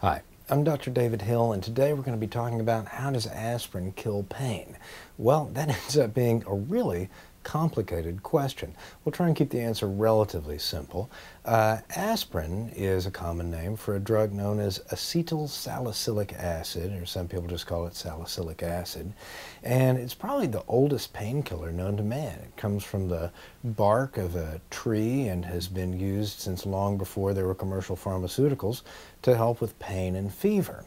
Hi, I'm Dr. David Hill, and today we're going to be talking about how does aspirin kill pain? Well, that ends up being a really complicated question. We'll try and keep the answer relatively simple. Uh, aspirin is a common name for a drug known as acetyl salicylic acid, or some people just call it salicylic acid. And it's probably the oldest painkiller known to man. It comes from the bark of a tree and has been used since long before there were commercial pharmaceuticals to help with pain and fever.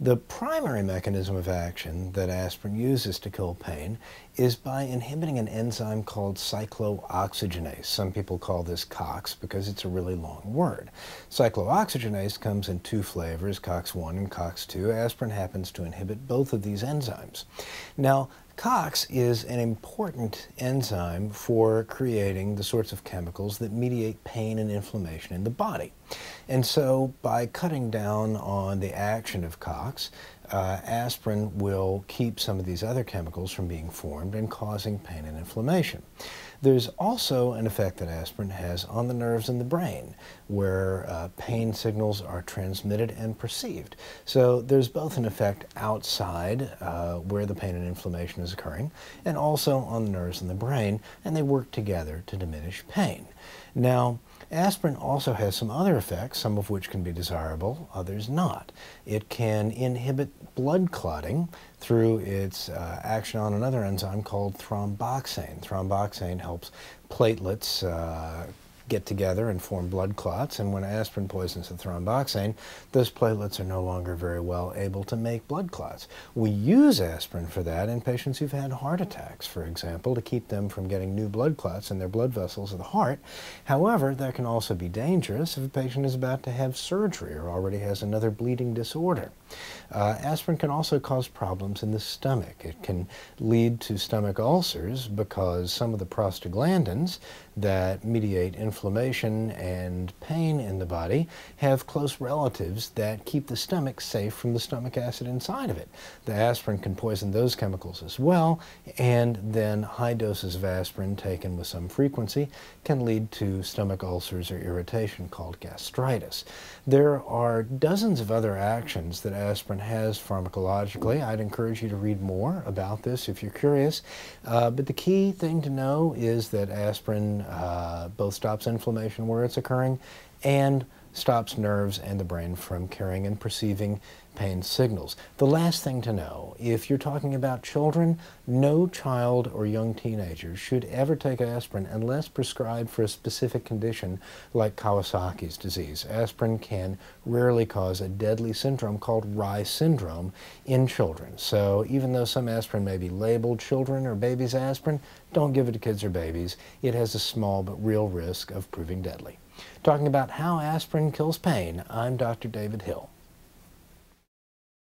The primary mechanism of action that aspirin uses to kill pain is by inhibiting an enzyme called cyclooxygenase. Some people call this COX because it's a really long word. Cyclooxygenase comes in two flavors, COX-1 and COX-2. Aspirin happens to inhibit both of these enzymes. Now, COX is an important enzyme for creating the sorts of chemicals that mediate pain and inflammation in the body. And so by cutting down on the action of COX, uh, aspirin will keep some of these other chemicals from being formed and causing pain and inflammation. There's also an effect that aspirin has on the nerves in the brain, where uh, pain signals are transmitted and perceived. So there's both an effect outside, uh, where the pain and inflammation is occurring, and also on the nerves in the brain, and they work together to diminish pain. Now, aspirin also has some other effects, some of which can be desirable, others not. It can inhibit blood clotting through its uh, action on another enzyme called thromboxane. Thromboxane helps platelets uh, get together and form blood clots, and when aspirin poisons the thromboxane, those platelets are no longer very well able to make blood clots. We use aspirin for that in patients who've had heart attacks, for example, to keep them from getting new blood clots in their blood vessels of the heart. However, that can also be dangerous if a patient is about to have surgery or already has another bleeding disorder. Uh, aspirin can also cause problems in the stomach. It can lead to stomach ulcers because some of the prostaglandins that mediate inflammation and pain in the body have close relatives that keep the stomach safe from the stomach acid inside of it. The aspirin can poison those chemicals as well, and then high doses of aspirin taken with some frequency can lead to stomach ulcers or irritation called gastritis. There are dozens of other actions that aspirin has pharmacologically. I'd encourage you to read more about this if you're curious. Uh, but the key thing to know is that aspirin uh, both stops inflammation where it's occurring and stops nerves and the brain from carrying and perceiving pain signals. The last thing to know, if you're talking about children, no child or young teenager should ever take aspirin unless prescribed for a specific condition like Kawasaki's disease. Aspirin can rarely cause a deadly syndrome called Reye syndrome in children. So even though some aspirin may be labeled children or babies aspirin, don't give it to kids or babies. It has a small but real risk of proving deadly. Talking about how aspirin kills pain, I'm Dr. David Hill.